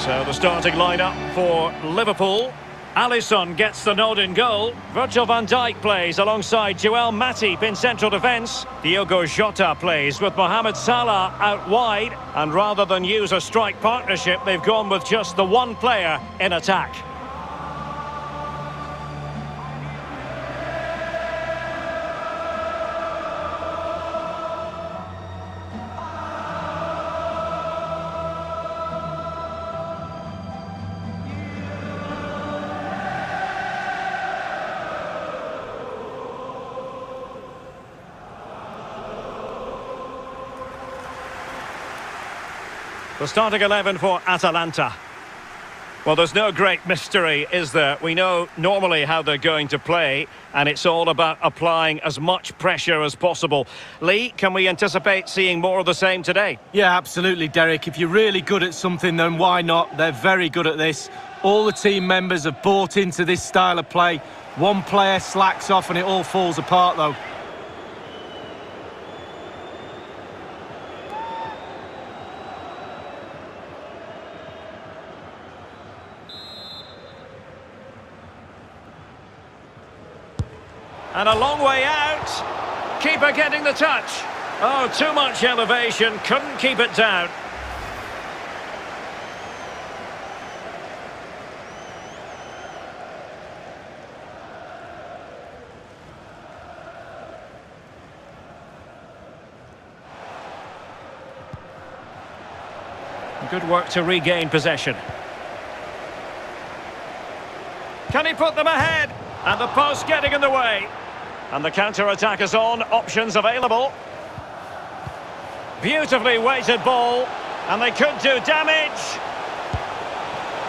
So the starting lineup for Liverpool. Alisson gets the nod in goal. Virgil van Dijk plays alongside Joel Matip in central defence. Diogo Jota plays with Mohamed Salah out wide. And rather than use a strike partnership, they've gone with just the one player in attack. The starting 11 for Atalanta. Well, there's no great mystery, is there? We know normally how they're going to play, and it's all about applying as much pressure as possible. Lee, can we anticipate seeing more of the same today? Yeah, absolutely, Derek. If you're really good at something, then why not? They're very good at this. All the team members have bought into this style of play. One player slacks off and it all falls apart, though. And a long way out. Keeper getting the touch. Oh, too much elevation. Couldn't keep it down. Good work to regain possession. Can he put them ahead? And the post getting in the way. And the counter-attack is on, options available. Beautifully weighted ball, and they could do damage.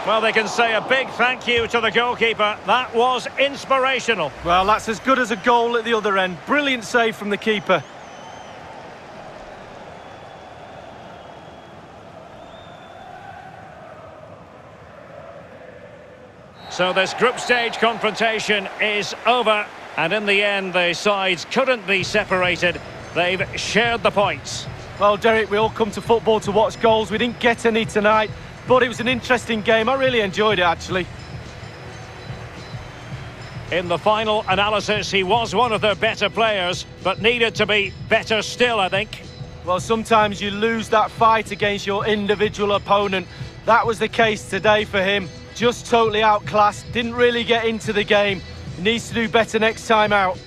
Well, they can say a big thank you to the goalkeeper. That was inspirational. Well, that's as good as a goal at the other end. Brilliant save from the keeper. So this group stage confrontation is over. And in the end, the sides couldn't be separated. They've shared the points. Well, Derek, we all come to football to watch goals. We didn't get any tonight, but it was an interesting game. I really enjoyed it, actually. In the final analysis, he was one of their better players, but needed to be better still, I think. Well, sometimes you lose that fight against your individual opponent. That was the case today for him. Just totally outclassed, didn't really get into the game. Needs to do better next time out.